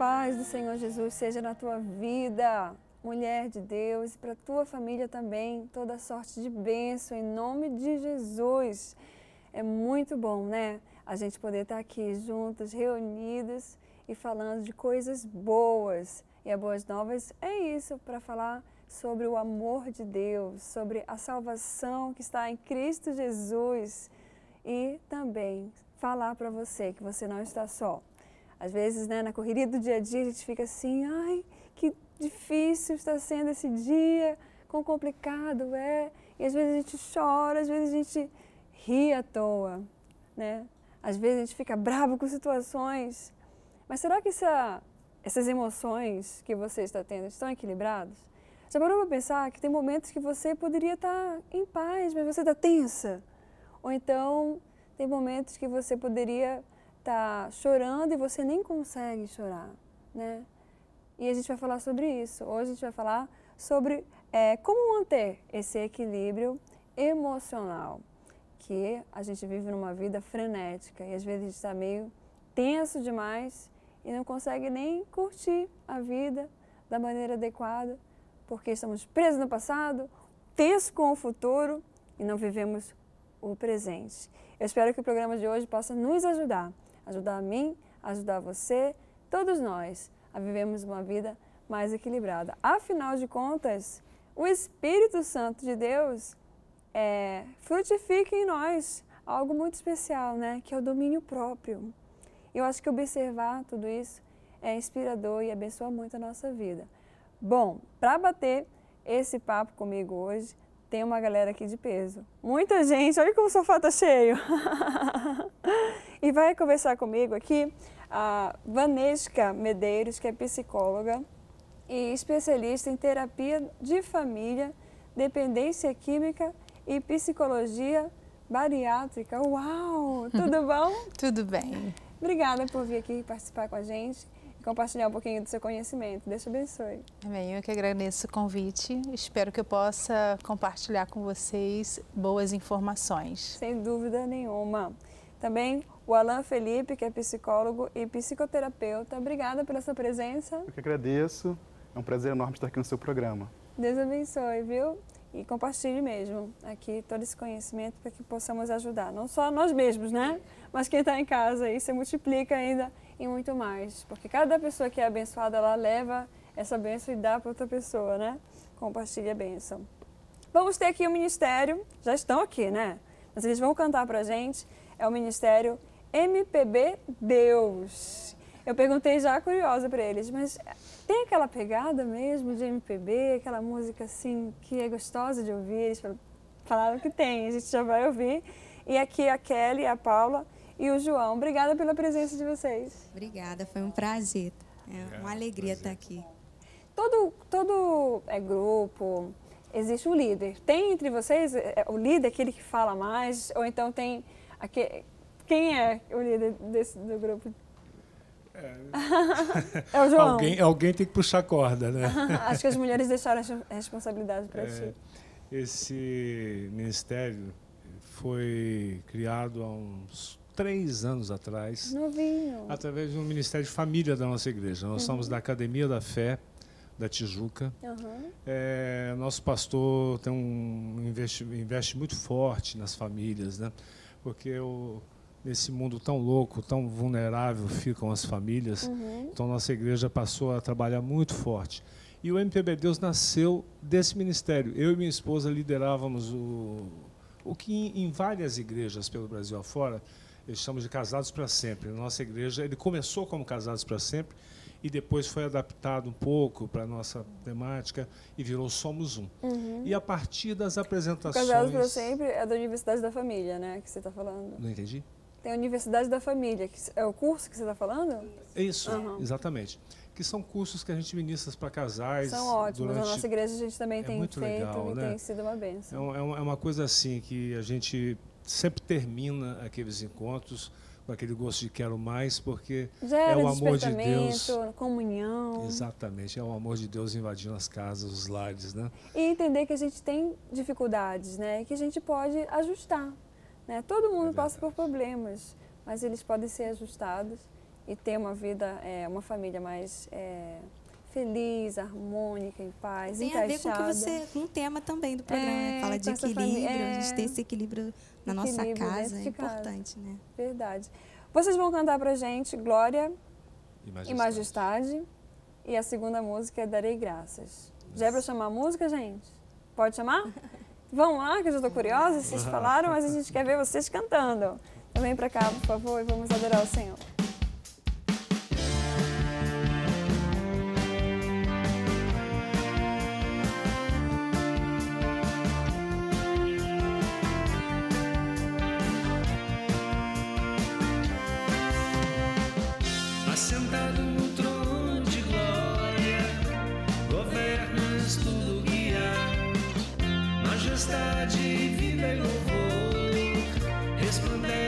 Paz do Senhor Jesus seja na tua vida, mulher de Deus, e para tua família também, toda sorte de bênção em nome de Jesus. É muito bom, né? A gente poder estar aqui juntas, reunidas e falando de coisas boas. E a Boas Novas é isso, para falar sobre o amor de Deus, sobre a salvação que está em Cristo Jesus e também falar para você que você não está só. Às vezes, né, na correria do dia a dia, a gente fica assim, ai, que difícil está sendo esse dia, quão complicado é. E às vezes a gente chora, às vezes a gente ri à toa, né? Às vezes a gente fica bravo com situações. Mas será que essa, essas emoções que você está tendo estão equilibradas? Já parou para pensar que tem momentos que você poderia estar em paz, mas você está tensa? Ou então tem momentos que você poderia está chorando e você nem consegue chorar, né? E a gente vai falar sobre isso. Hoje a gente vai falar sobre é, como manter esse equilíbrio emocional, que a gente vive numa vida frenética e às vezes está meio tenso demais e não consegue nem curtir a vida da maneira adequada, porque estamos presos no passado, tenso com o futuro e não vivemos o presente. Eu espero que o programa de hoje possa nos ajudar ajudar a mim, ajudar você, todos nós a vivermos uma vida mais equilibrada. Afinal de contas, o Espírito Santo de Deus é, frutifica em nós algo muito especial, né? Que é o domínio próprio. Eu acho que observar tudo isso é inspirador e abençoa muito a nossa vida. Bom, para bater esse papo comigo hoje, tem uma galera aqui de peso. Muita gente, olha como o sofá tá cheio. e vai conversar comigo aqui a Vanesca Medeiros, que é psicóloga e especialista em terapia de família, dependência química e psicologia bariátrica. Uau! Tudo bom? Tudo bem. Obrigada por vir aqui participar com a gente compartilhar um pouquinho do seu conhecimento. Deus te abençoe. Amém. Eu que agradeço o convite. Espero que eu possa compartilhar com vocês boas informações. Sem dúvida nenhuma. Também o Alan Felipe, que é psicólogo e psicoterapeuta. Obrigada pela sua presença. Eu que agradeço. É um prazer enorme estar aqui no seu programa. Deus abençoe, viu? E compartilhe mesmo aqui todo esse conhecimento para que possamos ajudar. Não só nós mesmos, né? Mas quem está em casa e se multiplica ainda e muito mais. Porque cada pessoa que é abençoada, ela leva essa bênção e dá para outra pessoa, né? Compartilhe a bênção. Vamos ter aqui o ministério, já estão aqui, né? Mas eles vão cantar para gente é o Ministério MPB Deus. Eu perguntei já curiosa para eles, mas tem aquela pegada mesmo de MPB, aquela música assim que é gostosa de ouvir? Eles falaram que tem, a gente já vai ouvir. E aqui a Kelly, a Paula e o João. Obrigada pela presença de vocês. Obrigada, foi um prazer. É uma alegria estar aqui. Todo, todo é, grupo, existe um líder. Tem entre vocês é, o líder, aquele que fala mais, ou então tem Aqui, quem é o líder desse, do grupo? É, é o João. Alguém, alguém tem que puxar a corda, né? Acho que as mulheres deixaram a responsabilidade para é, ti. Esse ministério foi criado há uns três anos atrás. Novinho. Através de um ministério de família da nossa igreja. Nós uhum. somos da Academia da Fé da Tijuca. Uhum. É, nosso pastor tem um investe, investe muito forte nas famílias, né? porque o, nesse mundo tão louco, tão vulnerável ficam as famílias. Uhum. Então nossa igreja passou a trabalhar muito forte. E o MPB Deus nasceu desse ministério. Eu e minha esposa liderávamos o, o que em, várias igrejas pelo Brasil afora eles chamam de Casados para Sempre. Nossa igreja, ele começou como Casados para Sempre e depois foi adaptado um pouco para a nossa temática e virou Somos Um. Uhum. E a partir das apresentações... Casados para Sempre é da Universidade da Família, né? Que você está falando. Não entendi? Tem a Universidade da Família, que é o curso que você está falando? Isso, Uhum. exatamente. Que são cursos que a gente ministra para casais. São ótimos. durante- Na nossa igreja a gente também É tem muito feito legal, e né? tem sido uma É, benção. um- é uma- é uma coisa assim que a gente sempre termina aqueles encontros com aquele gosto de quero mais, porque Gera é o amor de Deus. comunhão. Exatamente, é o amor de Deus invadindo as casas, os lares, né? E entender que a gente tem dificuldades, né? Que a gente pode ajustar. Né? Todo mundo É passa por problemas, mas eles podem ser ajustados e ter uma vida, é, uma família mais é, feliz, harmônica, em paz, Tem a ver com encaixada. você, com o tema também do programa, né? É, Fala de equilíbrio, a gente é. ter esse equilíbrio na nossa Equilíbrio casa é casa. importante, né? Verdade. Vocês vão cantar pra gente Glória E e Majestade. E a segunda música é Darei Graças. Já é pra chamar a música, gente? Pode chamar? Vamos lá, que eu já estou curiosa. Vocês falaram, mas a gente quer ver vocês cantando. Então vem pra cá, por favor, e vamos adorar o Senhor.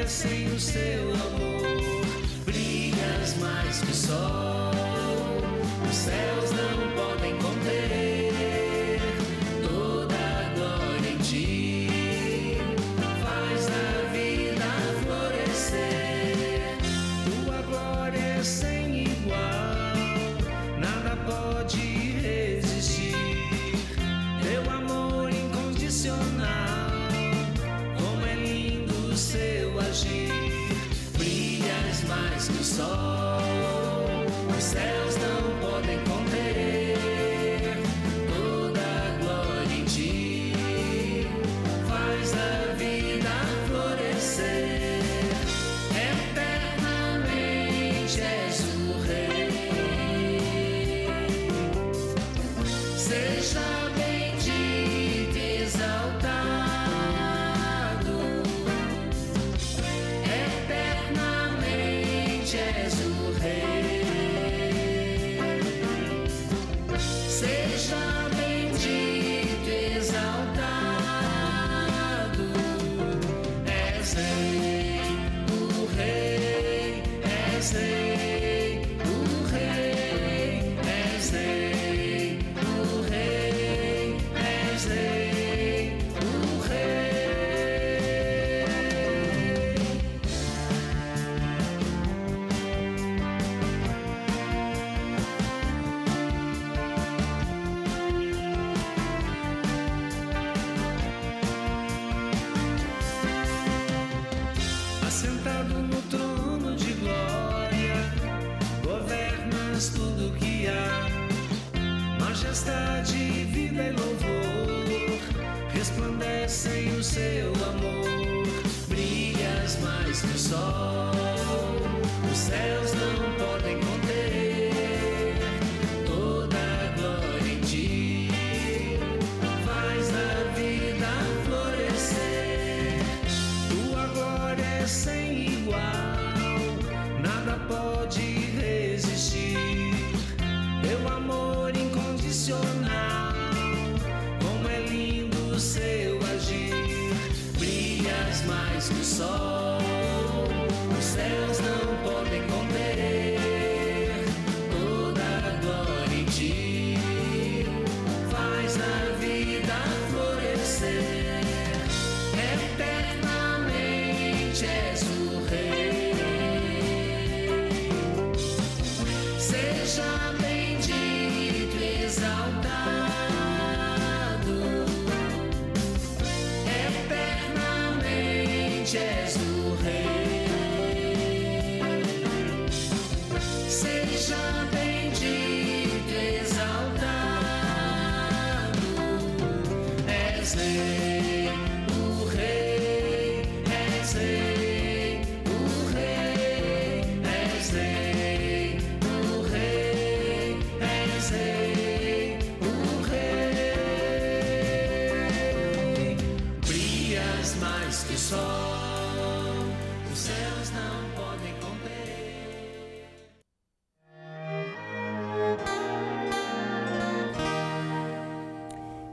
Resplandecem o seu amor, brilhas mais que o sol, os céus não podem conter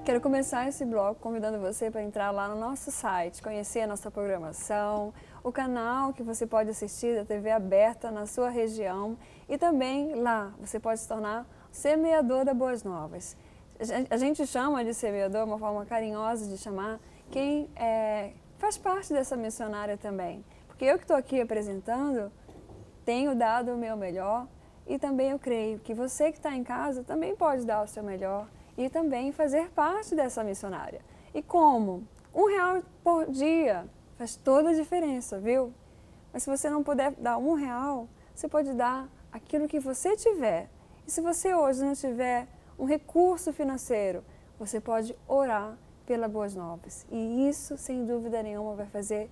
Quero começar esse bloco convidando você para entrar lá no nosso site, conhecer a nossa programação, o canal que você pode assistir da TV aberta na sua região e também lá você pode se tornar semeador da Boas Novas. A gente chama de semeador, uma forma carinhosa de chamar quem é, faz parte dessa missionária também. Porque eu que estou aqui apresentando, tenho dado o meu melhor e também eu creio que você que está em casa também pode dar o seu melhor e também fazer parte dessa missionária. E como? Um real por dia faz toda a diferença, viu? Mas se você não puder dar um real, você pode dar aquilo que você tiver. E se você hoje não tiver um recurso financeiro, você pode orar pela Boas Novas. E isso, sem dúvida nenhuma, vai fazer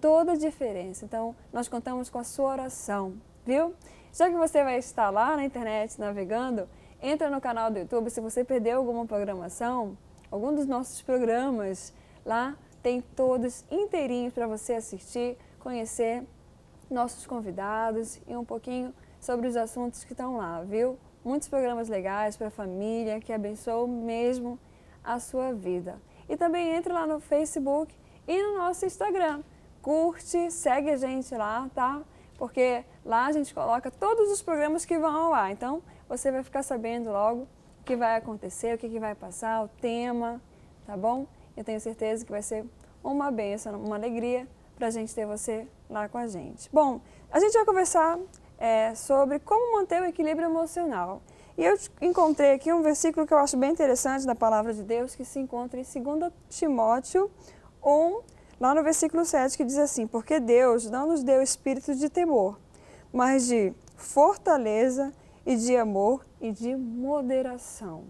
toda a diferença. Então, nós contamos com a sua oração, viu? Já que você vai estar lá na internet navegando, entra no canal do YouTube. Se você perdeu alguma programação, algum dos nossos programas, lá tem todos inteirinhos para você assistir, conhecer nossos convidados e um pouquinho sobre os assuntos que estão lá, viu? Muitos programas legais para a família que abençoam mesmo a sua vida. E também entre lá no Facebook e no nosso Instagram. Curte, segue a gente lá, tá? Porque lá a gente coloca todos os programas que vão ao ar. Então, você vai ficar sabendo logo o que vai acontecer, o que, vai passar, o tema, tá bom? Eu tenho certeza que vai ser uma benção, uma alegria para a gente ter você lá com a gente. Bom, a gente vai conversar é, sobre como manter o equilíbrio emocional. E eu encontrei aqui um versículo que eu acho bem interessante da palavra de Deus, que se encontra em 2 Timóteo 1, lá no versículo 7, que diz assim: Porque Deus não nos deu espírito de temor, mas de fortaleza e de amor e de moderação.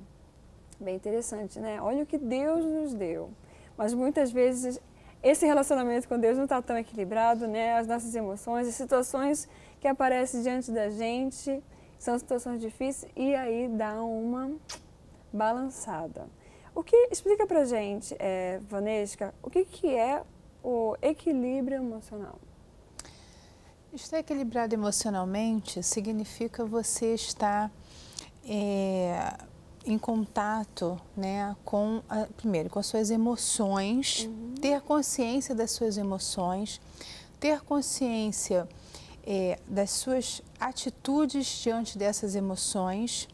Bem interessante, né? Olha o que Deus nos deu. Mas muitas vezes esse relacionamento com Deus não está tão equilibrado, né? As nossas emoções, as situações que aparecem diante da gente são situações difíceis e aí dá uma balançada. O que explica pra gente, é, Vanesca, o que, que é o equilíbrio emocional? Estar equilibrado emocionalmente significa você estar é, em contato, né, com a, primeiro com as suas emoções, uhum. ter consciência das suas emoções, ter consciência é, das suas atitudes diante dessas emoções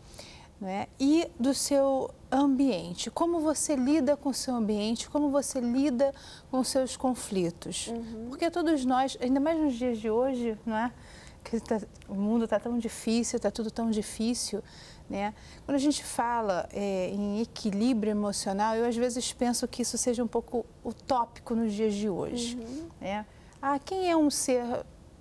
né, e do seu ambiente. Como você lida com o seu ambiente, como você lida com os seus conflitos. Uhum. Porque todos nós, ainda mais nos dias de hoje, não é? Que tá, o mundo está tão difícil, está tudo tão difícil. Né? Quando a gente fala é, em equilíbrio emocional, eu às vezes penso que isso seja um pouco utópico nos dias de hoje. Uhum. Né? Ah, quem é um ser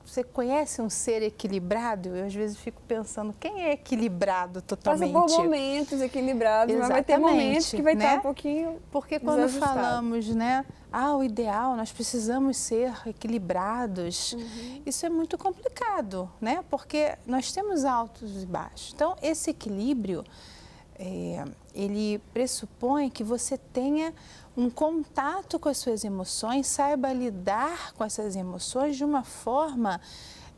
você conhece um ser equilibrado? Eu às vezes fico pensando, quem é equilibrado totalmente? Passa por momentos equilibrados, Exatamente, mas vai ter momentos que vai né? estar um pouquinho Porque quando falamos, né, ah, o ideal, nós precisamos ser equilibrados, uhum. isso é muito complicado, né? Porque nós temos altos e baixos. Então, esse equilíbrio, é, ele pressupõe que você tenha um contato com as suas emoções, saiba lidar com essas emoções de uma forma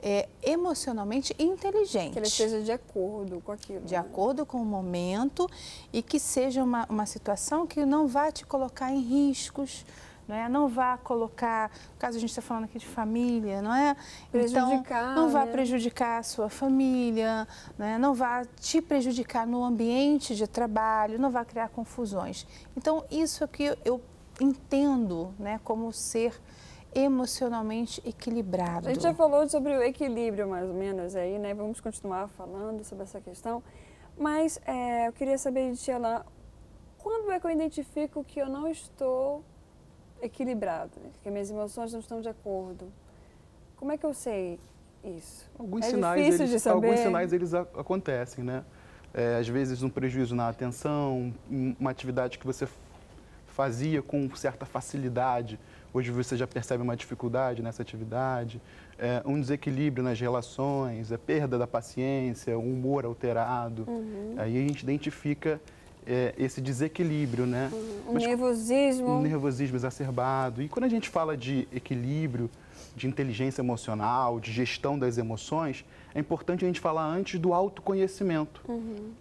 é, emocionalmente inteligente. Que ele esteja de acordo com aquilo. De né? acordo com o momento e que seja uma, uma situação que não vá te colocar em riscos, não é? Não vá colocar, no caso a gente está falando aqui de família, não é? Prejudicar, então, não vá né? prejudicar a sua família, não, é? não vá te prejudicar no ambiente de trabalho, não vá criar confusões. Então, isso é que eu entendo, né, como ser emocionalmente equilibrado. A gente já falou sobre o equilíbrio, mais ou menos, aí, né? Vamos continuar falando sobre essa questão. Mas é, eu queria saber de ti, Alain, quando é que eu identifico que eu não estou equilibrado, né? que minhas emoções não estão de acordo. Como é que eu sei isso? Alguns é sinais, difícil eles, de saber. alguns sinais eles acontecem, né? É, às vezes um prejuízo na atenção, uma atividade que você fazia com certa facilidade, hoje você já percebe uma dificuldade nessa atividade, é, um desequilíbrio nas relações, a perda da paciência, um humor alterado. Uhum. Aí a gente identifica é, esse desequilíbrio, né? O nervosismo. Um nervosismo exacerbado. E quando a gente fala de equilíbrio, de inteligência emocional, de gestão das emoções, é importante a gente falar antes do autoconhecimento.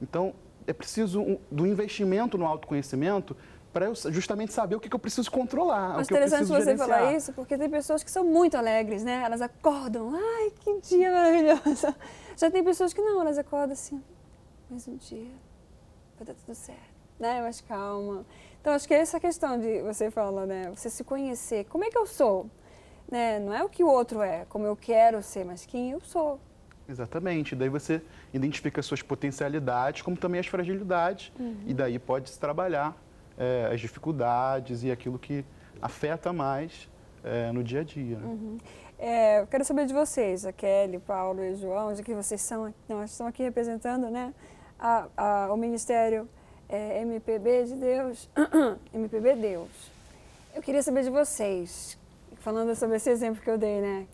Então, é preciso um- do investimento no autoconhecimento para eu justamente saber o que, eu preciso controlar, Mas o que eu interessante preciso você falar gerenciar. isso, porque tem pessoas que são muito alegres, né? Elas acordam, ai, que dia maravilhoso. Já tem pessoas que não, elas acordam assim, mais um dia, vai dar tudo certo, né? Mais calma. Então, acho que essa questão de, você fala, né? Você se conhecer, como é que eu sou? Né? Não é o que o outro é, como eu quero ser, mas quem eu sou. Exatamente. Daí você identifica as suas potencialidades, como também as fragilidades, e daí pode se trabalhar eh, as dificuldades e aquilo que afeta mais eh, no dia a dia. né? É, eu quero saber de vocês, a Kelly, Paulo e João, já que vocês são, nós estão aqui representando né, a- a- o Ministério é, MPB de Deus, MPB Deus. Eu queria saber de vocês, falando sobre esse exemplo que eu dei, né?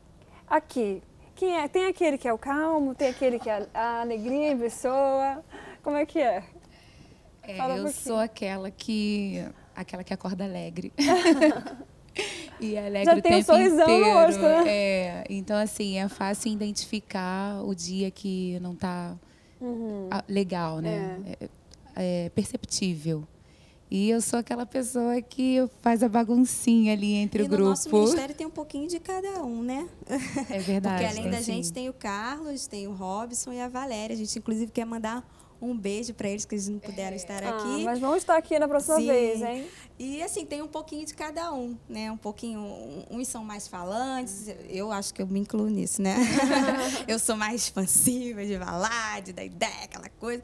Aqui, quem é? Tem aquele que é o calmo, tem aquele que é a, alegria em pessoa. Como é que é? É, Fala um eu pouquinho. sou aquela que aquela que acorda alegre. e é alegre Já o tem um tempo sorrisão no inteiro. rosto, né? É, então assim, é fácil identificar o dia que não está Uhum. legal, né? É. é perceptível. E eu sou aquela pessoa que faz a baguncinha ali entre e o no nosso grupo. ministério tem um pouquinho de cada um, né? É verdade. Porque além da sim. gente tem o Carlos, tem o Robson e a Valéria. A gente inclusive quer mandar um beijo para eles que eles não puderam estar Ah, aqui. mas vamos estar aqui na próxima Sim. vez, hein? E assim, tem um pouquinho de cada um, né? Um pouquinho, uns são mais falantes, eu acho que eu me incluo nisso, né? eu sou mais expansiva, de balade, da ideia, aquela coisa.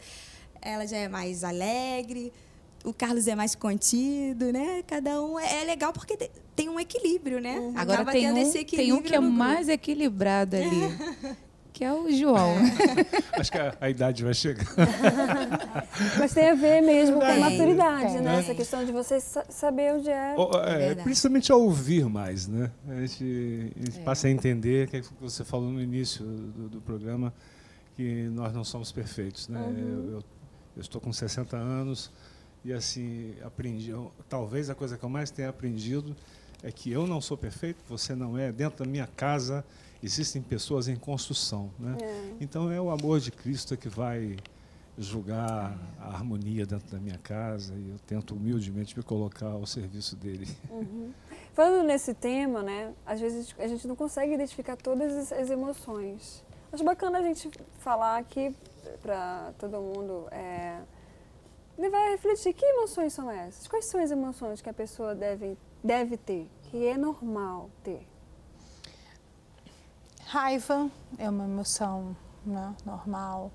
Ela já é mais alegre, o Carlos é mais contido, né? Cada um é é legal porque te- tem um equilíbrio, né? Agora Acaba tem um, tem um que é mais equilibrado ali, que é o João. Acho que a, a idade vai chegar. Mas tem a ver mesmo com a maturidade, né? Essa questão de você sa- saber onde é. Ó, é, principalmente a ouvir mais, né? A gente, a gente passa a entender que é o que você falou no início do, do programa, que nós não somos perfeitos, né? Eu, eu- eu estou com 60 anos e assim aprendi. eu- talvez a coisa que eu mais tenha aprendido é que eu não sou perfeito, você não é. Dentro da minha casa existem pessoas em construção, né? Então é o amor de Cristo que vai julgar a harmonia dentro da minha casa e eu tento humildemente me colocar ao serviço dele. Falando nesse tema, né? Às vezes a gente não consegue identificar todas as- as emoções. Acho bacana a gente falar aqui para todo mundo. É, levar a refletir que emoções são essas? Quais são as emoções que a pessoa deve, deve ter? Que é normal ter? Raiva é uma emoção né, normal.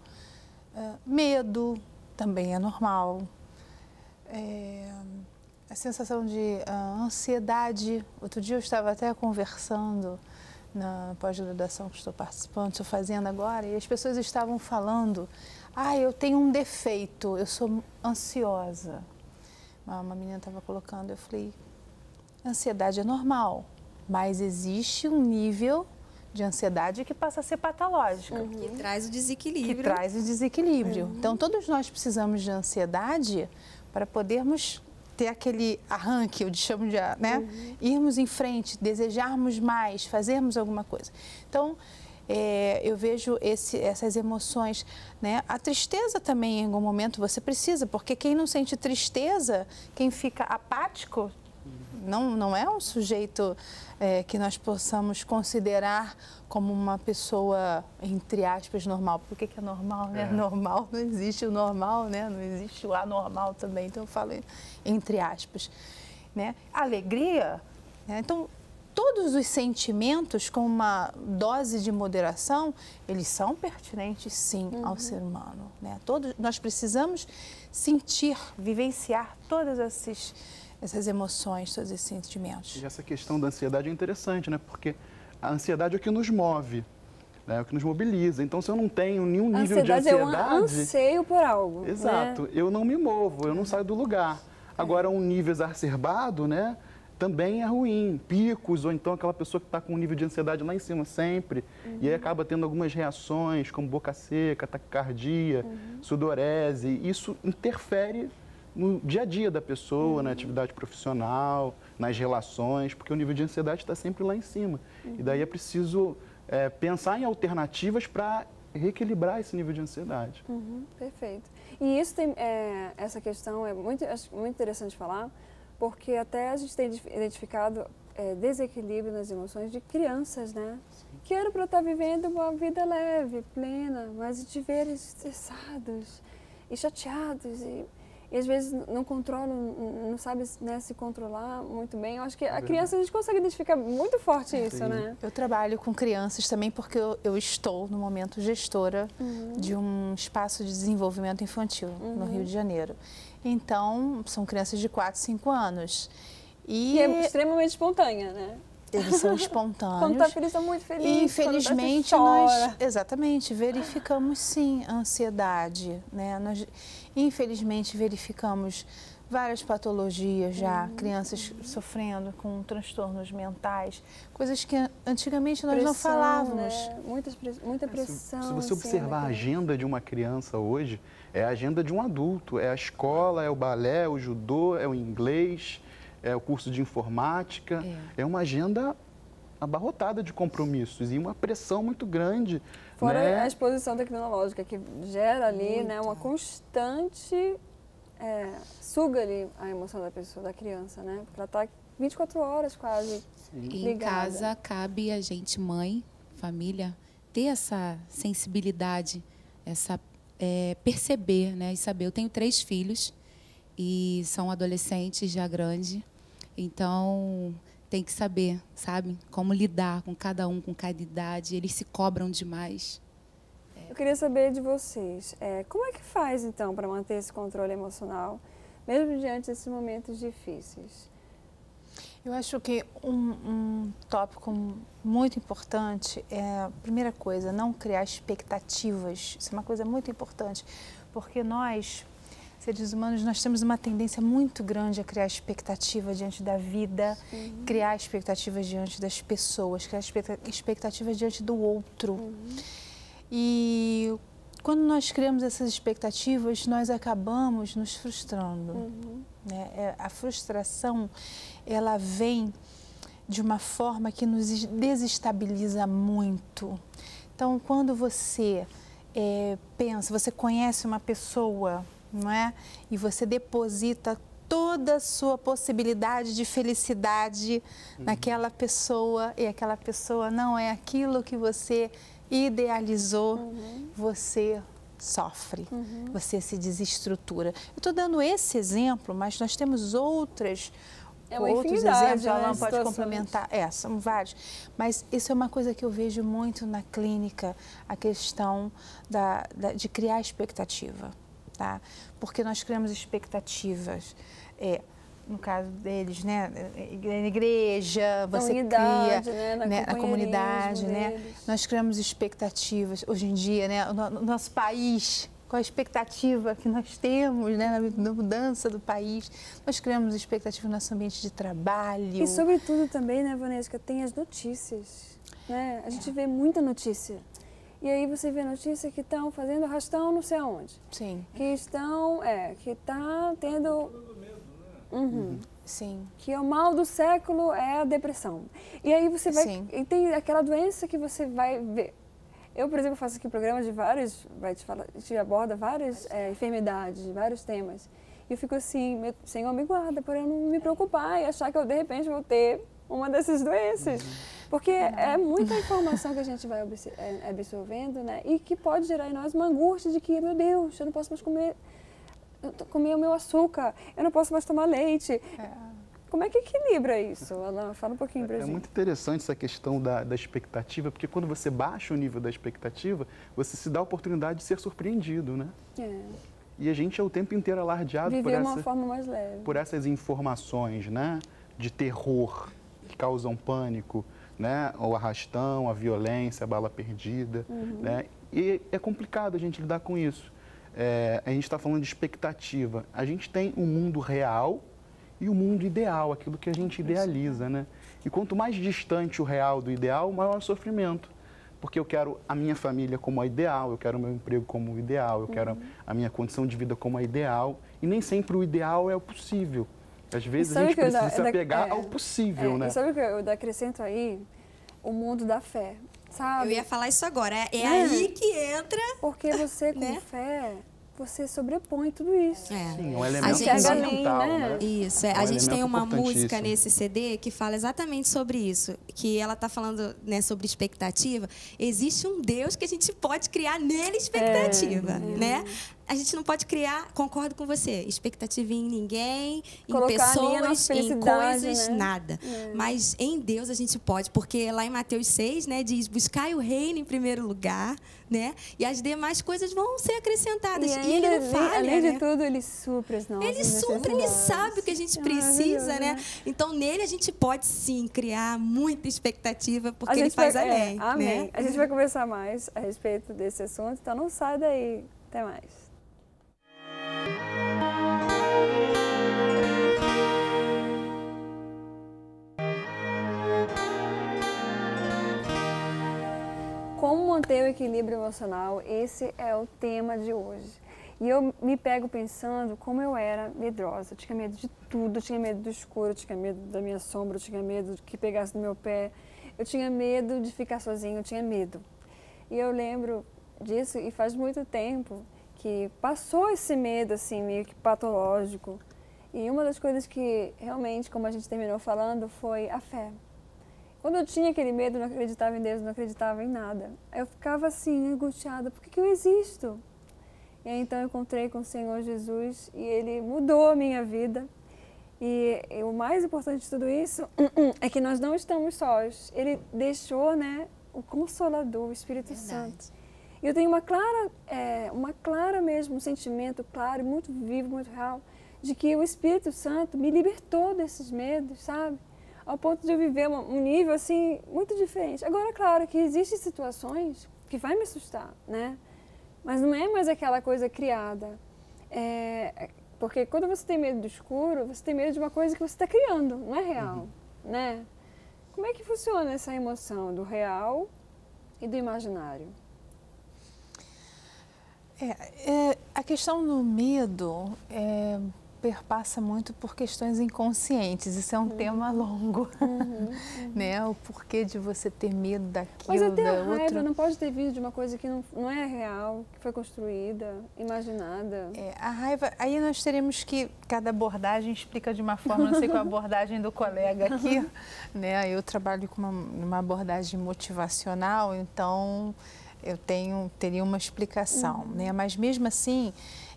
É, medo também é normal. É, a sensação de ah, ansiedade. Outro dia eu estava até conversando na pós-graduação que estou participando, estou fazendo agora, e as pessoas estavam falando: ah, eu tenho um defeito, eu sou ansiosa. Uma uma menina estava colocando, eu falei: ansiedade é normal, mas existe um nível de ansiedade que passa a ser patológica, Que traz o que desequilíbrio. traz o desequilíbrio. Então, todos nós precisamos de ansiedade para podermos ter aquele arranque, eu chamo de, né? Irmos em frente, desejarmos mais, fazermos alguma coisa. Então, é, eu vejo esse- essas emoções, né? A tristeza também, em algum momento, você precisa, porque quem não sente tristeza, quem fica apático, não, não é um sujeito é, que nós possamos considerar como uma pessoa, entre aspas, normal. Por que, que é normal, né? Normal, não existe o normal, né? Não existe o anormal também. Então, eu falo entre aspas. Né? Alegria, né? então, todos os sentimentos com uma dose de moderação, eles são pertinentes, sim, ao ser humano. Né? Todos, nós precisamos sentir, vivenciar todas esses, essas emoções, todos esses sentimentos. E essa questão da ansiedade é interessante, né? Porque a ansiedade é o que nos move, né? é o que nos mobiliza. Então, se eu não tenho nenhum nível de ansiedade é um ansiedade... anseio por algo. né? Exato, eu não me movo, eu não saio do lugar. Agora, um nível exacerbado, né? Também é ruim. Picos, ou então aquela pessoa que está com um nível de ansiedade lá em cima sempre. E aí acaba tendo algumas reações, como boca seca, taquicardia, sudorese. Isso interfere no dia a dia da pessoa, na atividade profissional, nas relações, porque o nível de ansiedade está sempre lá em cima. E daí é preciso é, pensar em alternativas para reequilibrar esse nível de ansiedade. Uhum, perfeito. E isso tem, é, essa questão é muito, acho muito interessante falar, porque até a gente tem identificado é, desequilíbrio nas emoções de crianças, né? Que era para estar vivendo uma vida leve, plena, mas de ver eles estressados e chateados e e às vezes não controla, não sabe né, se controlar muito bem. Eu acho que a criança a gente consegue identificar muito forte isso, Sim. né? Eu trabalho com crianças também porque eu, eu estou, no momento, gestora Uhum. de um espaço de desenvolvimento infantil no Rio de Janeiro. Então, são crianças de 4, 5 anos. E Que é extremamente espontânea, né? eles são Quando espontâneos. tá feliz, tá muito feliz. E quando infelizmente tá, nós, exatamente, verificamos sim a ansiedade, né? Nós infelizmente verificamos várias patologias já, Uhum. crianças sofrendo com transtornos mentais, coisas que antigamente nós não Pressão, falávamos. Né? Muitas, press- muita Se, pressão. se você assim, observar a né? agenda de uma criança hoje, é a agenda de um adulto. É a escola, é o balé, é o judô, é o inglês, é o curso de informática. É, uma agenda abarrotada de compromissos e uma pressão muito grande. Fora né? a exposição tecnológica, que gera ali né, uma constante. é, suga ali a emoção da pessoa, da criança, né? Porque ela está 24 horas quase. Em ligada. casa cabe a gente, mãe, família, ter essa sensibilidade, essa é, perceber, né, e saber. Eu tenho três filhos e são adolescentes já grandes, então tem que saber, sabe, como lidar com cada um, com cada idade. Eles se cobram demais. Eu queria saber de vocês, é, como é que faz então para manter esse controle emocional, mesmo diante desses momentos difíceis? Eu acho que um, um tópico muito importante é, a primeira coisa, não criar expectativas. Isso é uma coisa muito importante, porque nós, seres humanos, nós temos uma tendência muito grande a criar expectativa diante da vida, criar expectativas diante das pessoas, criar expecta- expectativas diante do outro. E quando nós criamos essas expectativas, nós acabamos nos frustrando. né? É, A frustração, ela vem de uma forma que nos desestabiliza muito. Então, quando você é, pensa, você conhece uma pessoa, não é? E você deposita toda a sua possibilidade de felicidade naquela pessoa e aquela pessoa não é aquilo que você idealizou, você sofre, você se desestrutura. Eu estou dando esse exemplo, mas nós temos outras É uma outros exemplos, né, a Alan de pode complementar. É, são vários. Mas isso é uma coisa que eu vejo muito na clínica, a questão da, da- de criar expectativa. Tá? Porque nós criamos expectativas. É, no caso deles, né, na igreja, você unidade, cria né, na na comunidade, né? deles. Nós criamos expectativas hoje em dia, né, no, no nosso país, qual a expectativa que nós temos, né, na, mudança do país. Nós criamos expectativa no nosso ambiente de trabalho. E sobretudo também, né, Vanesca, tem as notícias. Né? A gente vê muita notícia. E aí você vê notícia que estão fazendo arrastão não sei aonde. Sim, Que estão, é, que tá tendo... Uhum. sim. Que o mal do século é a depressão. E aí você vai... Sim. E tem aquela doença que você vai ver. Eu, por exemplo, faço aqui programa de vários... Vai te falar, te aborda várias é, enfermidades, vários temas. E eu fico assim, meu, Senhor, me guarda para eu não me preocupar e achar que eu, de repente, vou ter uma dessas doenças. Porque é muita informação que a gente vai é, absorvendo, né? E que pode gerar em nós uma angústia de que, meu Deus, eu não posso mais comer, eu tô- comer o meu açúcar, eu não posso mais tomar leite. Como é que equilibra isso? Alan, fala um pouquinho pra É gente. muito interessante essa questão da, da expectativa, porque quando você baixa o nível da expectativa, você se dá a oportunidade de ser surpreendido, né? É. E a gente é o tempo inteiro alardeado por, Viver uma essa, forma mais leve. por essas informações, né? De terror, que causam pânico, né? O arrastão, a violência, a bala perdida, né? E é complicado a gente lidar com isso. É, a gente está falando de expectativa. A gente tem um mundo real e o um mundo ideal, aquilo que a gente idealiza, né? E quanto mais distante o real do ideal, maior o sofrimento. porque eu quero a minha família como a ideal, eu quero o meu emprego como o ideal, eu quero Uhum. a minha condição de vida como a ideal. E nem sempre o ideal é o possível. Às vezes a gente precisa se apegar é, ao possível, É, né? Sabe o que eu acrescento aí? O mundo da fé, sabe? Eu ia falar isso agora. É, é Né? aí que entra. Porque você com Né? fé, você sobrepõe tudo isso. É. Sim, é um A elemento gente- fundamental, Além, né? né? Isso, é. Um a gente tem uma música nesse CD que fala exatamente sobre isso. Que ela está falando né, sobre expectativa. Existe um Deus que a gente pode criar nele expectativa, É, né? A gente não pode criar, concordo com você, expectativa em ninguém, em Colocar a pessoas, em coisas, né? nada. Mas em Deus a gente pode, porque lá em Mateus 6, né, diz: buscai o reino em primeiro lugar, né? E as demais coisas vão ser acrescentadas. E, ainda, ele não falha, além né? de tudo, ele supre as nossas Ele supre, ele sabe o que a gente É precisa, né? Então, nele a gente pode sim criar muita expectativa, porque ele faz vai, é, além. amém. Né? A gente vai conversar mais a respeito desse assunto, então não sai daí. Até mais. Como manter o equilíbrio emocional? Esse é o tema de hoje. E eu me pego pensando como eu era medrosa. Eu tinha medo de tudo, eu tinha medo do escuro, eu tinha medo da minha sombra, eu tinha medo que pegasse no meu pé, eu tinha medo de ficar sozinha, eu tinha medo. E eu lembro disso e faz muito tempo que passou esse medo assim meio que patológico. E uma das coisas que realmente, como a gente terminou falando, foi a fé. Quando eu tinha aquele medo, não acreditava em Deus, não acreditava em nada. Eu ficava assim, angustiada, por que, que eu existo? E aí, então eu encontrei com o Senhor Jesus e Ele mudou a minha vida. E, e o mais importante de tudo isso é que nós não estamos sós. Ele deixou né, o Consolador, o Espírito Santo. E eu tenho uma clara, é, uma clara mesmo, um sentimento claro, muito vivo, muito real, de que o Espírito Santo me libertou desses medos, sabe? Ao ponto de eu viver um nível assim muito diferente. Agora, claro que existem situações que vai me assustar, né? Mas não é mais aquela coisa criada. É, porque quando você tem medo do escuro, você tem medo de uma coisa que você está criando, não é real, né? Como é que funciona essa emoção do real e do imaginário? É, é, a questão do medo é, perpassa muito por questões inconscientes. Isso é um tema longo, né? O porquê de você ter medo daquilo, Mas até da a raiva outra. não pode ter vindo de uma coisa que não, não é real, que foi construída, imaginada. É, a raiva, aí nós teremos que, cada abordagem explica de uma forma, não sei qual a abordagem do colega aqui, né? Eu trabalho com uma, uma abordagem motivacional, então eu tenho, teria uma explicação, né? Mas mesmo assim,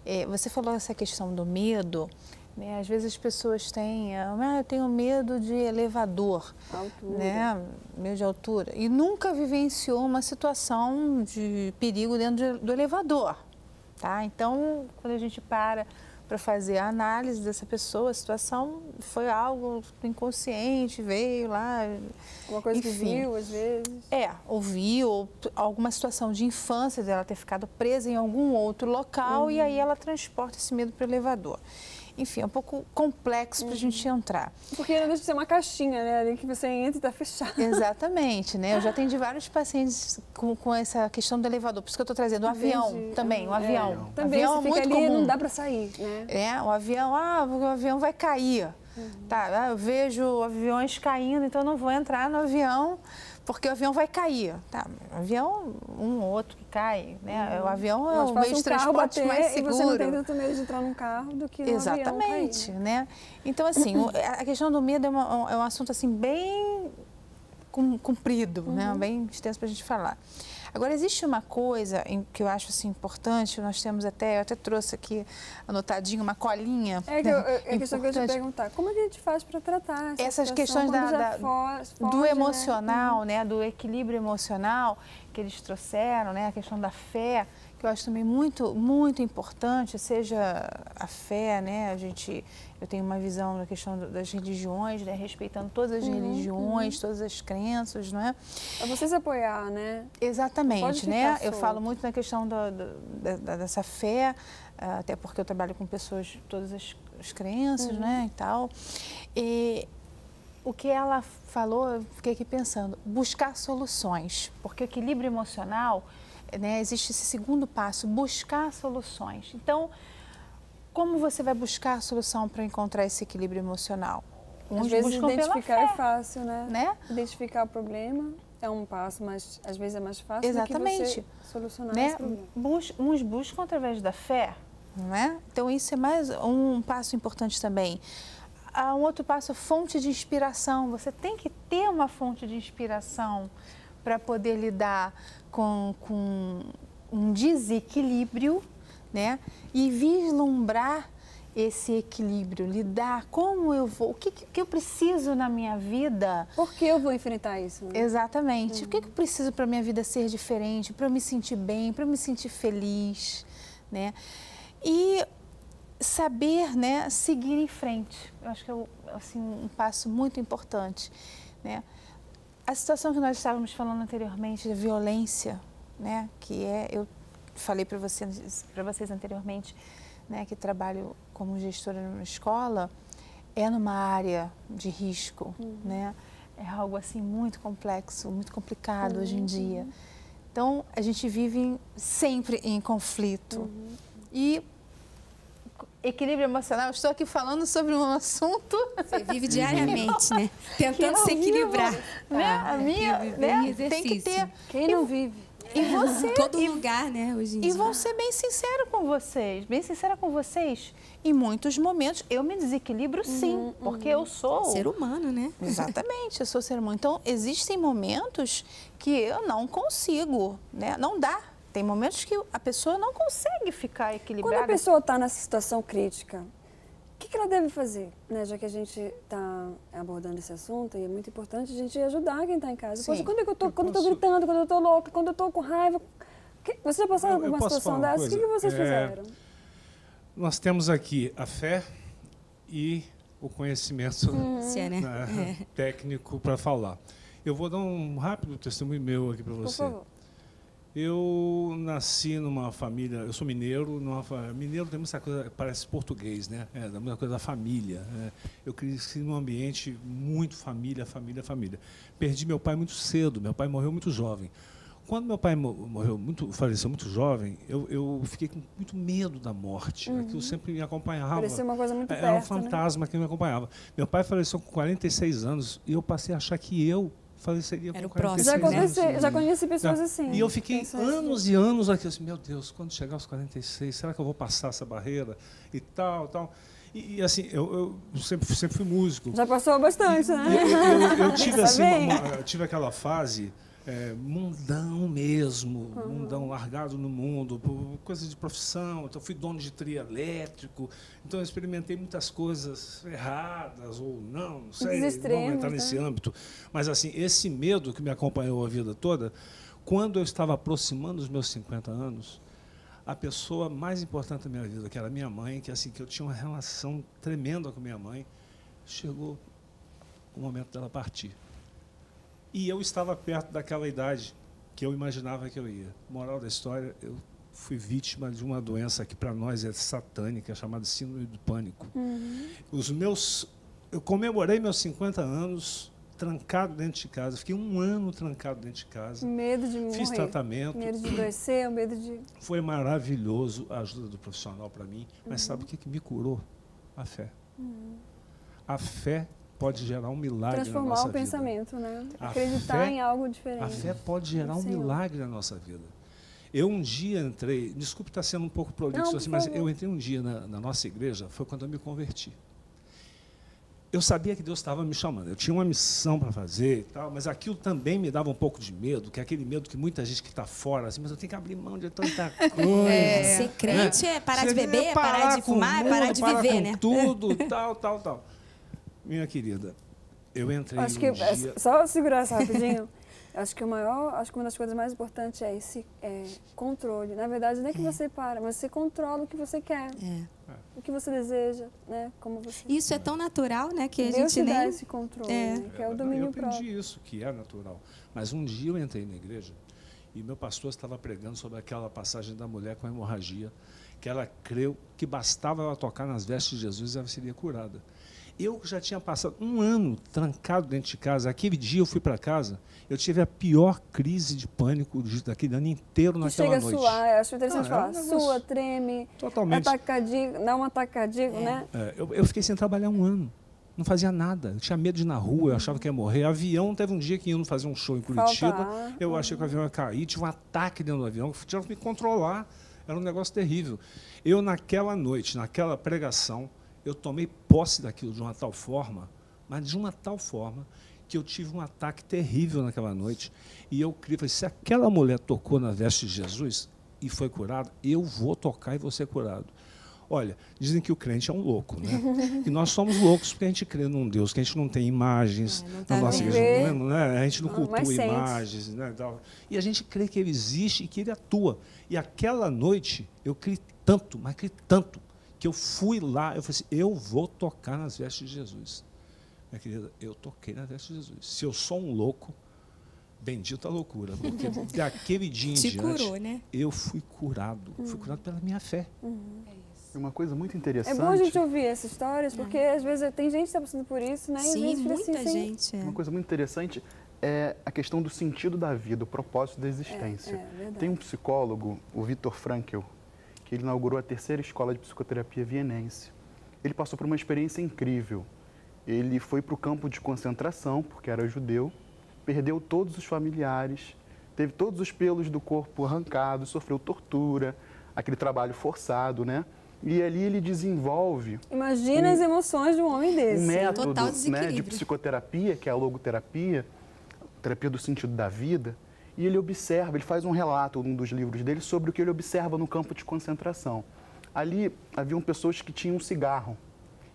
é, você falou essa questão do medo, né? Às vezes as pessoas têm, ah, eu tenho medo de elevador, Altura. né? Medo de altura, e nunca vivenciou uma situação de perigo dentro de- do elevador, tá? Então, quando a gente para para fazer a análise dessa pessoa, a situação foi algo inconsciente, veio lá. Uma coisa que enfim. viu, às vezes. É, ouviu ou alguma situação de infância dela ter ficado presa em algum outro local e aí ela transporta esse medo para o elevador. Enfim, é um pouco complexo para a gente entrar. Porque não deixa de ser uma caixinha, né? Ali que você entra e está fechado. Exatamente, né? Eu já atendi vários pacientes com, com essa questão do elevador. Por isso que eu estou trazendo o avião Entendi. também, o É. avião. Também avião é fica muito ali comum. não dá para sair, né? É, o avião, ah, o avião vai cair. Tá, ah, eu vejo aviões caindo, então eu não vou entrar no avião porque o avião vai cair. Tá, o avião, um ou outro que cai, né? O avião é o passa meio de um transporte mais e seguro. você não tem tanto medo de entrar num carro do que no Exatamente, cair, né? né? Então, assim, o- a questão do medo é, uma- é um assunto, assim, bem com- comprido, né? Bem extenso para a gente falar. Agora, existe uma coisa em- que eu acho, assim, importante, nós temos até, eu até trouxe aqui anotadinho uma colinha. É, que né? eu, eu- é questão que eu te Importante. perguntar. Como é que a gente faz para tratar essa Essas questões da- da- fo- foge, do né? emocional, né, do equilíbrio emocional que eles trouxeram, né, a questão da fé, que eu acho também muito, muito importante, seja a fé, né, a gente, eu tenho uma visão da questão das religiões, né, respeitando todas as religiões, todas as crenças, não é? Pra você se apoiar, né? Exatamente, né? Eu solto. falo muito na questão do- do- da- dessa fé, ah, até porque eu trabalho com pessoas de todas as, as crenças, Uhum. né, e tal. E, o que ela falou, eu fiquei aqui pensando, buscar soluções, porque o equilíbrio emocional, né, existe esse segundo passo, buscar soluções. Então, como você vai buscar a solução para encontrar esse equilíbrio emocional? Uns às vezes identificar é fácil, né? né? Identificar o problema é um passo, mas às vezes é mais fácil Exatamente. do que você solucionar né? esse problema. Bus uns buscam através da fé, não é? Então isso é mais um passo importante também. Ah, um outro passo, fonte de inspiração. Você tem que ter uma fonte de inspiração para poder lidar com, com um desequilíbrio, né? E vislumbrar esse equilíbrio, lidar como eu vou, o que, que eu preciso na minha vida. Por que eu vou enfrentar isso? Né? Exatamente. Uhum. O que, que eu preciso para a minha vida ser diferente, para eu me sentir bem, para eu me sentir feliz, né? E saber, né, seguir em frente. Eu acho que é assim, um passo muito importante, né? A situação que nós estávamos falando anteriormente da violência, né, que é eu falei para vocês para vocês anteriormente, né, que trabalho como gestora numa escola, é numa área de risco, uhum. né? É algo assim muito complexo, muito complicado uhum. hoje em dia. Então, a gente vive sempre em conflito. Uhum. E equilíbrio emocional, estou aqui falando sobre um assunto. Você vive diariamente, né? Tentando se equilibrar. Né? a minha, né? tem que ter. Quem não vive? E você. Em todo lugar, né, hoje em E vou ser bem sincera com vocês, bem sincera com vocês. Em muitos momentos eu me desequilibro sim, uhum, porque uhum. eu sou. Ser humano, né? Exatamente, eu sou ser humano. Então, existem momentos que eu não consigo, né? Não dá. Tem momentos que a pessoa não consegue ficar equilibrada. Quando a pessoa está nessa situação crítica, que, que ela deve fazer? Né? Já que a gente está abordando esse assunto, e é muito importante a gente ajudar quem está em casa. Poxa, quando é eu estou posso... gritando, quando eu estou louca, quando eu estou com raiva. Que... Vocês já passaram por uma situação dessa? O que, que vocês é... fizeram? Nós temos aqui a fé e o conhecimento uhum. né, é. técnico para falar. Eu vou dar um rápido testemunho meu aqui para você. Por favor. Eu nasci numa família, eu sou mineiro, numa, mineiro tem muita coisa, parece português, né? É, muita coisa da família. Né? Eu cresci num ambiente muito família, família, família. Perdi meu pai muito cedo, meu pai morreu muito jovem. Quando meu pai morreu muito, faleceu muito jovem, eu, eu fiquei com muito medo da morte. Uhum. Aquilo sempre me acompanhava. Parecia uma coisa muito Era um né? fantasma né? que me acompanhava. Meu pai faleceu com 46 anos e eu passei a achar que eu faleceria Era com o próximo. Já, aconteceu, já conheci pessoas tá. assim. E eu fiquei anos assim. e anos aqui, assim, meu Deus, quando chegar aos 46, será que eu vou passar essa barreira e tal, tal. E, e assim, eu, eu, sempre, sempre fui músico. Já passou bastante, e, né? Eu, eu, eu tive, assim, uma, uma, tive aquela fase é, mundão mesmo, uhum. mundão largado no mundo, por coisa de profissão. Então, fui dono de trio elétrico, então eu experimentei muitas coisas erradas ou não, não sei, extremos, vamos entrar nesse né? âmbito. Mas, assim, esse medo que me acompanhou a vida toda, quando eu estava aproximando os meus 50 anos, a pessoa mais importante da minha vida, que era minha mãe, que assim que eu tinha uma relação tremenda com minha mãe, chegou o momento dela partir. E eu estava perto daquela idade que eu imaginava que eu ia. Moral da história, eu fui vítima de uma doença que para nós é satânica, chamada síndrome do pânico. Uhum. Os meus, eu comemorei meus 50 anos trancado dentro de casa. Fiquei um ano trancado dentro de casa. Medo de morrer. Fiz tratamento. Medo de adoecer, medo de... Foi maravilhoso a ajuda do profissional para mim. Mas uhum. sabe o que, que me curou? A fé. Uhum. A fé pode gerar um milagre Transformar na nossa o vida. pensamento, né? A Acreditar fé, em algo diferente. A fé pode gerar um milagre na nossa vida. Eu um dia entrei, desculpe estar sendo um pouco prolixo assim, mas eu entrei um dia na, na, nossa igreja, foi quando eu me converti. Eu sabia que Deus estava me chamando, eu tinha uma missão para fazer e tal, mas aquilo também me dava um pouco de medo, que é aquele medo que muita gente que está fora, assim, mas eu tenho que abrir mão de tanta coisa. É, ser crente é, é parar de beber, é parar, de fumar, é parar de viver, com né? tudo, tal, tal, tal. Minha querida, eu entrei acho um que dia... só segurar essa rapidinho. acho que o maior, acho que uma das coisas mais importantes é esse é, controle. Na verdade, não é que é. você para, mas você controla o que você quer, é. o que você deseja, né? Como você. Isso é tão natural, né, que a Deus gente te nem. dá esse controle, é. né, que é o domínio eu próprio. Eu aprendi isso, que é natural. Mas um dia eu entrei na igreja e meu pastor estava pregando sobre aquela passagem da mulher com hemorragia, que ela creu que bastava ela tocar nas vestes de Jesus e ela seria curada. Eu já tinha passado um ano trancado dentro de casa. Aquele dia eu fui para casa, eu tive a pior crise de pânico daquele ano inteiro Que naquela chega a noite. suar, eu acho interessante Não, é um falar. Sua, treme, Totalmente. ataque cardíaco, dá um ataque cardíaco, né? É, eu, eu fiquei sem trabalhar um ano. Não fazia nada. Eu tinha medo de ir na rua, eu achava que ia morrer. Avião, teve um dia que indo fazer um show em Curitiba. Eu achei que o avião ia cair, tive um ataque dentro do avião, tinha que me controlar. Era um negócio terrível. Eu, naquela noite, naquela pregação, eu tomei posse daquilo de uma tal forma, mas de uma tal forma, que eu tive um ataque terrível naquela noite. E eu criei, falei, se aquela mulher tocou na veste de Jesus e foi curada, eu vou tocar e vou ser curado. Olha, dizem que o crente é um louco, né? E nós somos loucos porque a gente crê num Deus, que a gente não tem imagens tá na nossa igreja, não é? A gente não Ah, cultua mas sente. imagens, né? E a gente crê que ele existe e que ele atua. E aquela noite eu criei tanto, mas criei tanto, que eu fui lá, eu falei assim, eu vou tocar nas vestes de Jesus. Minha querida, eu toquei nas vestes de Jesus. Se eu sou um louco, bendita a loucura, porque daquele dia em Te diante, curou, né? eu fui curado. Fui curado pela minha fé. E uma coisa muito É interessante. bom a gente ouvir essas histórias, porque às vezes tem gente que está passando por isso, né? E às Sim, fica muita assim, gente. é. Uma coisa muito interessante é a questão do sentido da vida, o propósito da existência. é verdade. Tem um psicólogo, o Viktor Frankl, ele inaugurou a terceira escola de psicoterapia vienense. Ele passou por uma experiência incrível. Ele foi para o campo de concentração, porque era judeu, perdeu todos os familiares, teve todos os pelos do corpo arrancados, sofreu tortura, aquele trabalho forçado, né? E ali ele desenvolve Imagina as emoções de um homem desse. um método Total né, de psicoterapia, que é a logoterapia, terapia do sentido da vida, e ele observa, ele faz um relato num dos livros dele sobre o que ele observa no campo de concentração. Ali haviam pessoas que tinham um cigarro,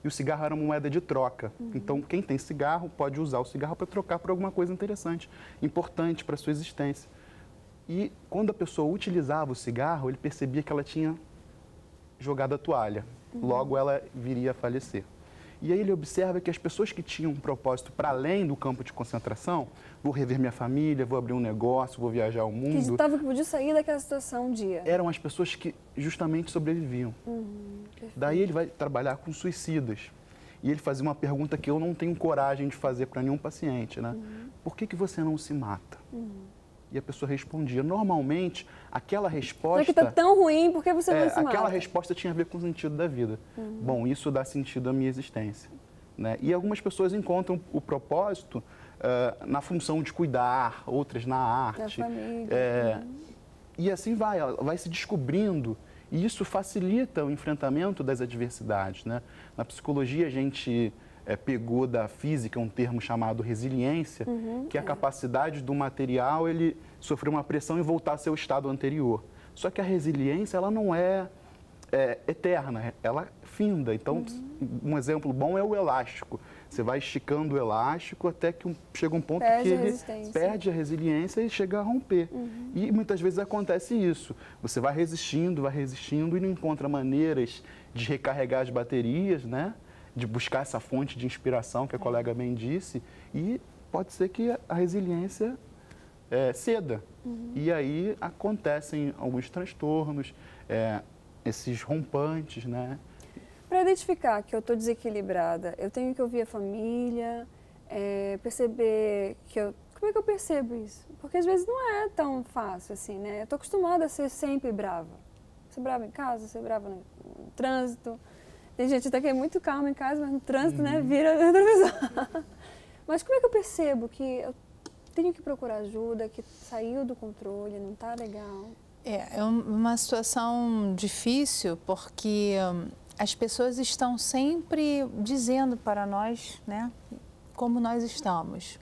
e o cigarro era uma moeda de troca. Então, quem tem cigarro pode usar o cigarro para trocar por alguma coisa interessante, importante para a sua existência. E quando a pessoa utilizava o cigarro, ele percebia que ela tinha jogado a toalha. Logo ela viria a falecer. E aí ele observa que as pessoas que tinham um propósito para além do campo de concentração, vou rever minha família, vou abrir um negócio, vou viajar ao Que mundo, acreditava que podia sair daquela situação um dia. eram as pessoas que justamente sobreviviam. Daí ele vai trabalhar com suicidas. E ele fazia uma pergunta que eu não tenho coragem de fazer para nenhum paciente, né? Por que, que você não se mata? E a pessoa respondia. Normalmente, aquela resposta... que tá tão ruim, por que você É, não se aquela mata? resposta tinha a ver com o sentido da vida. Bom, isso dá sentido à minha existência. Né? E algumas pessoas encontram o propósito ah, na função de cuidar, outras na arte. família. É, E assim vai, ela vai se descobrindo. E isso facilita o enfrentamento das adversidades. Né? Na psicologia, a gente eh, pegou da física um termo chamado resiliência, que é a capacidade do material ele sofrer uma pressão e voltar ao seu estado anterior. Só que a resiliência ela não é, é, eterna, ela finda. Então, um exemplo bom é o elástico. Você vai esticando o elástico até que um- chega um ponto Perde que ele perde a resiliência e chega a romper. E muitas vezes acontece isso. Você vai resistindo, vai resistindo e não encontra maneiras de recarregar as baterias, né? De buscar essa fonte de inspiração que a colega bem disse. E pode ser que a resiliência é, ceda. E aí acontecem alguns transtornos, é, esses rompantes, né? Para identificar que eu estou desequilibrada, eu tenho que ouvir a família, é, perceber que eu. Como é que eu percebo isso? Porque às vezes não é tão fácil assim, né? Eu estou acostumada a ser sempre brava. Ser brava em casa, ser brava no, no trânsito. Tem gente até que é muito calma em casa, mas no trânsito, né, vira outra pessoa. Mas como é que eu percebo que eu tenho que procurar ajuda, que saiu do controle, não está legal? É, é um- uma situação difícil porque hum, as pessoas estão sempre dizendo para nós, né, como nós estamos.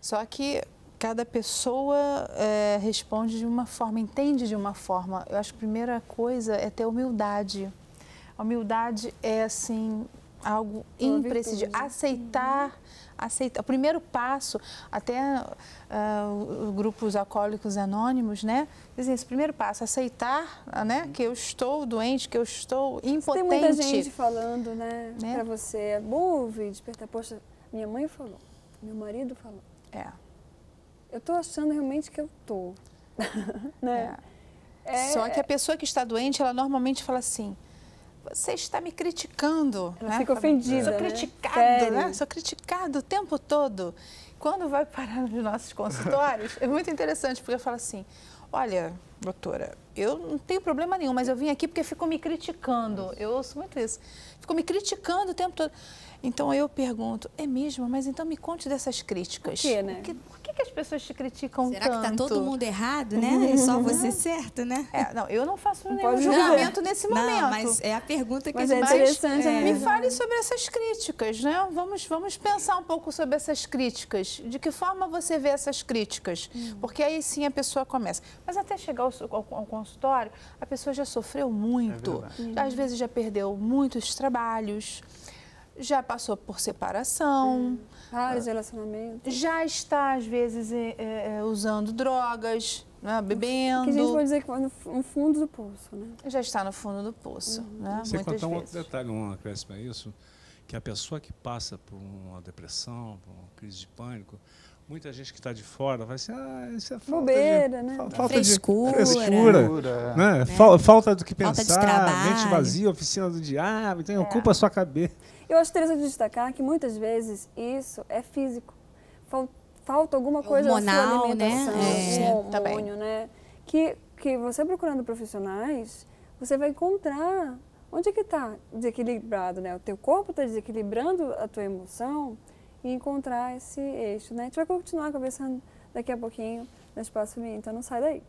Só que cada pessoa eh, responde de uma forma, entende de uma forma. Eu acho que a primeira coisa é ter humildade. A humildade é assim algo imprescindível. Aceitar, aceitar. O primeiro passo, até o grupos alcoólicos anônimos, né? Dizem esse primeiro passo, aceitar, ah, né, que eu estou doente, que eu estou impotente. Tem muita gente falando, né, Né? pra você, é bom ouvir, despertar. Poxa, minha mãe falou, meu marido falou. É. Eu tô achando realmente que eu tô. né? É, Só que a pessoa que está doente, ela normalmente fala assim: você está me criticando. Ela né? fica ofendida, Sou né? criticado, né? Sou criticado o tempo todo. Quando vai parar nos nossos consultórios, é muito interessante, porque eu falo assim, olha, doutora, eu não tenho problema nenhum, mas eu vim aqui porque ficam me criticando. Eu ouço muito isso. Ficam me criticando o tempo todo. Então eu pergunto, é mesmo? Mas então me conte dessas críticas. Por quê, né? Por que, por que que as pessoas te criticam Será que tanto? tá todo mundo errado, né? E só você certo, né? É, não, eu não faço nenhum pode julgamento nesse momento. Não, mas é a pergunta que Mas a é gente interessante, é? Me fale sobre essas críticas, né? Vamos, vamos pensar um pouco sobre essas críticas. De que forma você vê essas críticas? Porque aí sim a pessoa começa. Mas até chegar ao, ao- ao consultório, a pessoa já sofreu muito. verdade. Às vezes já perdeu muitos trabalhos, já passou por separação, Vários relacionamentos. já está, às vezes, é, é, é, usando drogas, né? bebendo. Que a gente pode dizer que foi no fundo do poço, né? Já está no fundo do poço, né? Sem Muitas contar um outro detalhe, um acréscimo a isso, que a pessoa que passa por uma depressão, por uma crise de pânico, muita gente que está de fora vai assim, ah, isso é falta Bobeira, de, né? fa- falta Frescura. de frescura, Frescura. né? Fal- Falta do que Falta de pensar, mente vazia, oficina do diabo, É. então ocupa a sua cabeça. Eu acho interessante destacar que muitas vezes isso é físico. Fal- Falta alguma coisa na sua né? alimentação, É. um hormônio, né? Que, que você procurando profissionais, você vai encontrar onde é que está desequilibrado, né? O teu corpo está desequilibrando a tua emoção e encontrar esse eixo, né? A gente vai continuar conversando daqui a pouquinho no Espaço Feminino, então não sai daí.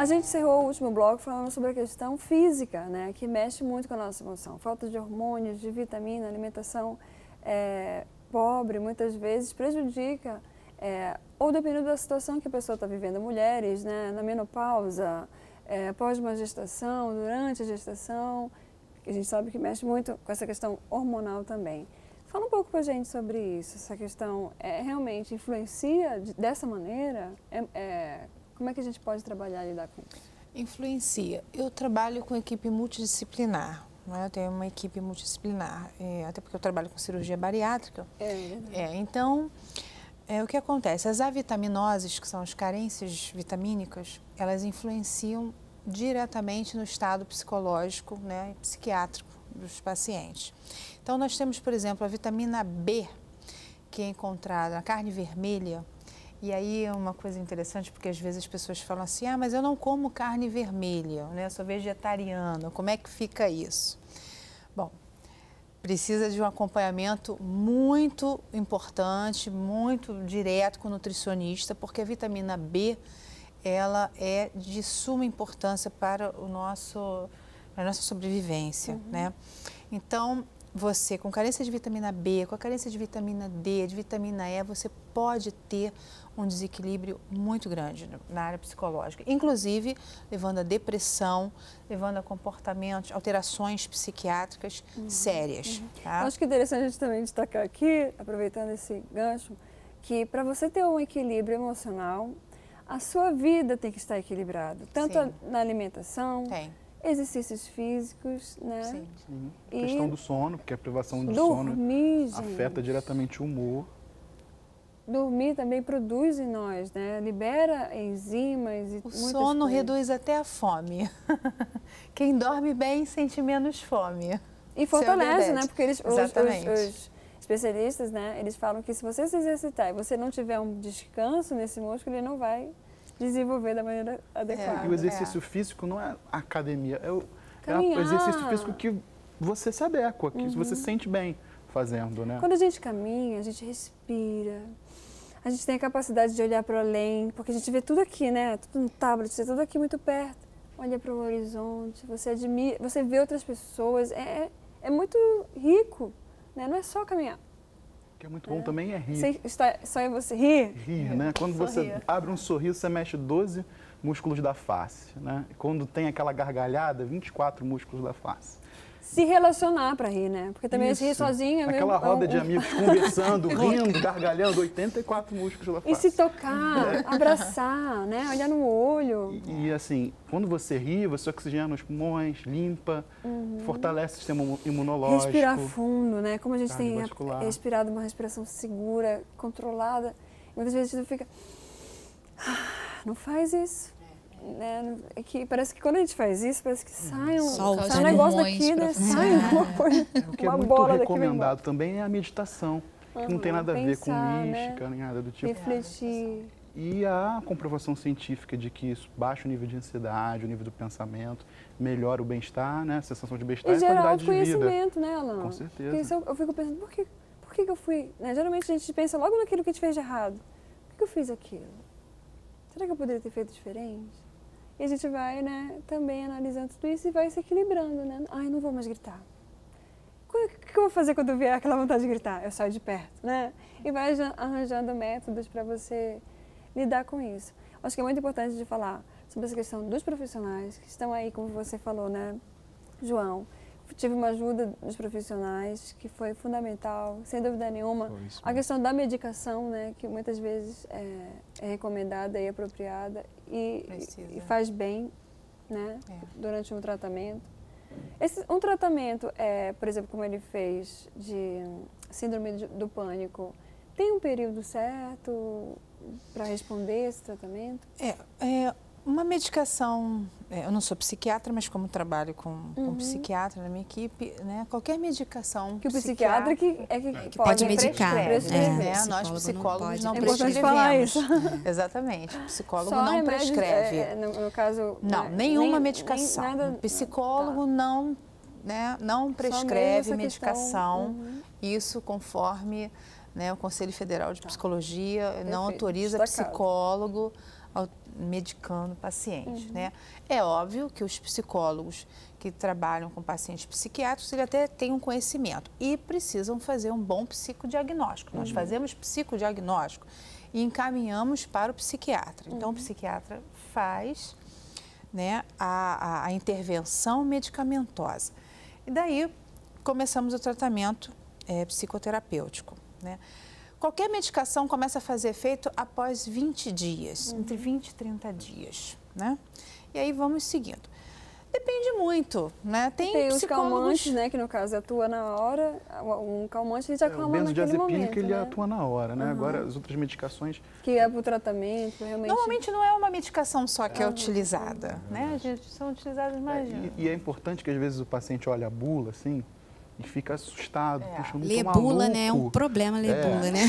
A gente encerrou o último bloco falando sobre a questão física, né, que mexe muito com a nossa emoção. Falta de hormônios, de vitamina, alimentação é, pobre, muitas vezes prejudica, é, ou dependendo da situação que a pessoa está vivendo, mulheres, né, na menopausa, é, após uma gestação, durante a gestação, que a gente sabe que mexe muito com essa questão hormonal também. Fala um pouco para a gente sobre isso, essa questão é, realmente influencia de- dessa maneira? É- é, como é que a gente pode trabalhar e lidar com isso? Influencia. Eu trabalho com equipe multidisciplinar. Né? Eu tenho uma equipe multidisciplinar, é, até porque eu trabalho com cirurgia bariátrica. É. É, então, é, o que acontece? As avitaminoses, que são as carências vitamínicas, elas influenciam diretamente no estado psicológico né, e psiquiátrico dos pacientes. Então, nós temos, por exemplo, a vitamina B, que é encontrada na carne vermelha. E aí é uma coisa interessante, porque às vezes as pessoas falam assim, ah, mas eu não como carne vermelha, né? eu sou vegetariana, como é que fica isso? Bom, precisa de um acompanhamento muito importante, muito direto com o nutricionista, porque a vitamina B ela é de suma importância para o nosso a nossa sobrevivência, né? Então, você com carência de vitamina B, com a carência de vitamina D, de vitamina E, você pode ter um desequilíbrio muito grande na área psicológica, inclusive levando a depressão, levando a comportamentos, alterações psiquiátricas sérias. tá? Eu Acho que é interessante a gente também destacar aqui, aproveitando esse gancho, que para você ter um equilíbrio emocional, a sua vida tem que estar equilibrada, tanto a- na alimentação, Tem, exercícios físicos, né? sim. Sim. A E questão do sono, porque a privação do sono Dormir, gente. afeta diretamente o humor. Dormir também produz em nós, né? Libera enzimas e O muitas sono coisas. reduz até a fome. Quem dorme bem sente menos fome. E fortalece, verdade. né? Porque eles, os, Exatamente. os- os especialistas, né? Eles falam que se você se exercitar e você não tiver um descanso nesse músculo, ele não vai desenvolver da maneira adequada. E o exercício físico não é academia, é o, é o exercício físico que você se adequa, que você se sente bem fazendo, né? Quando a gente caminha, a gente respira. A gente tem a capacidade de olhar para além, porque a gente vê tudo aqui, né? Tudo no tablet, tudo aqui muito perto. Olha para o horizonte, você admira, você vê outras pessoas. É, é, é muito rico, né? Não é só caminhar. O que é muito bom também é rir. Você está, só é você rir. Rir, né? Quando você abre um sorriso, você mexe 12 músculos da face, né? Quando tem aquela gargalhada, 24 músculos da face. Se relacionar para rir, né? Porque também Isso. rir sozinho é meio- Aquela roda de amigos conversando, rindo, gargalhando, 84 músculos da E se tocar, abraçar, né? Olhar no olho. E assim, quando você ri, você oxigena os pulmões, limpa, fortalece o sistema imu- imunológico. Uhum. Respirar fundo, né? Como a gente tem respirado uma respiração segura, controlada. Muitas vezes a gente fica. "Ah, Não faz isso. Né? É que parece que quando a gente faz isso, parece que sai um, Solta sai um negócio daqui, né? Sai uma coisa, O que é uma muito bola daqui. recomendado também é a meditação, que não tem Aham, nada a ver com pensar, né? mística, nem nada do tipo. Refletir. E há comprovação científica de que isso baixa o nível de ansiedade, o nível do pensamento, melhora o bem-estar, né? A sensação de bem-estar E e a gerar qualidade de vida. autoconhecimento, né, Alan? Com certeza. Porque isso eu, eu fico pensando, por que, por que, que eu fui. Né? Geralmente a gente pensa logo naquilo que a gente fez de errado. Por que, que eu fiz aquilo? Será que eu poderia ter feito diferente? E a gente vai, né, também analisando tudo isso e vai se equilibrando, né? Ai, não vou mais gritar. O que, eu vou fazer quando vier aquela vontade de gritar? Eu saio de perto, né? E vai arran- arranjando métodos para você lidar com isso. Acho que é muito importante de falar sobre essa questão dos profissionais que estão aí, como você falou, né, João? Tive uma ajuda dos profissionais que foi fundamental, sem dúvida nenhuma. A questão da medicação, né, que muitas vezes é, é recomendada e apropriada e, e faz bem, né, É. durante um tratamento. Esse, um tratamento, é, por exemplo, como ele fez de síndrome de- do pânico, tem um período certo para responder esse tratamento? É, é, uma medicação, é, eu não sou psiquiatra, mas como trabalho com, com Uhum. psiquiatra na minha equipe, né, qualquer medicação Que o psiquiatra que é que, que pode medicar. prescreve, É, né? Nós não psicólogos pode. não, É prescrevemos. falar isso. Exatamente, o psicólogo Só não remédios, prescreve. é, no, no caso... Não, né, nenhuma nem- medicação. nem nada- o psicólogo tá. não, né, não prescreve medicação, uhum. isso conforme né, o Conselho Federal de Psicologia não Perfeito, autoriza destacado. psicólogo medicando paciente. Uhum. Né? É óbvio que os psicólogos que trabalham com pacientes psiquiátricos, eles até têm um conhecimento e precisam fazer um bom psicodiagnóstico. Uhum. Nós fazemos psicodiagnóstico e encaminhamos para o psiquiatra. Uhum. Então, o psiquiatra faz né, a, a- a intervenção medicamentosa. E daí começamos o tratamento eh, psicoterapêutico. Né? Qualquer medicação começa a fazer efeito após 20 dias, entre 20 e 30 dias. Né? E aí vamos seguindo. Depende muito, né? Tem, Tem os calmantes, né, que no caso atua na hora, um calmante a gente É, acalma o naquele benzodiazepínico momento, ele né? atua na hora, né? Agora as outras medicações Que é para o tratamento, realmente. Normalmente não é uma medicação só que é utilizada, né? Gente, são utilizadas mais... E, e é importante que às vezes o paciente olha a bula assim e fica assustado. É. Puxa, Ler bula, né? É um problema ler É. bula, né?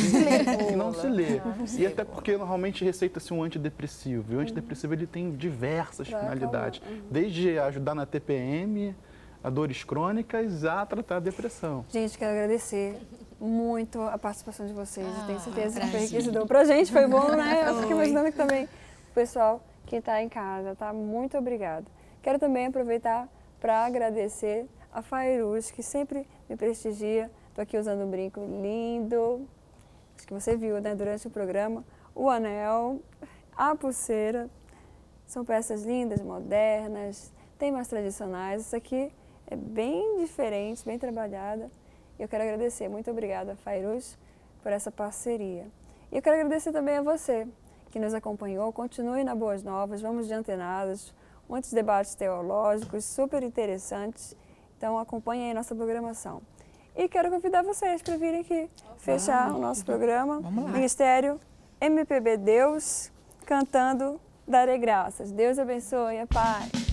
E não se lê. E até porque normalmente receita-se um antidepressivo. E o antidepressivo ele tem diversas finalidades. uhum. Desde ajudar na TPM, a dores crônicas, a tratar a depressão. Gente, quero agradecer muito a participação de vocês. Eu tenho certeza que foi enriquecedor. Pra gente foi bom, né? Eu fico imaginando que também o pessoal que está em casa, tá? Muito obrigada. Quero também aproveitar para agradecer a Fairuz, que sempre me prestigia. Estou aqui usando um brinco lindo. Acho que você viu, né, durante o programa. O anel, a pulseira. São peças lindas, modernas, tem mais tradicionais. Isso aqui é bem diferente, bem trabalhada. E eu quero agradecer. Muito obrigada, Fairuz, por essa parceria. E eu quero agradecer também a você que nos acompanhou. Continue na Boas Novas, vamos de antenados, muitos debates teológicos super interessantes. Então acompanhe aí nossa programação. E quero convidar vocês para virem aqui fechar o nosso programa. Ministério MPB Deus, cantando Darei Graças. Deus abençoe, a paz.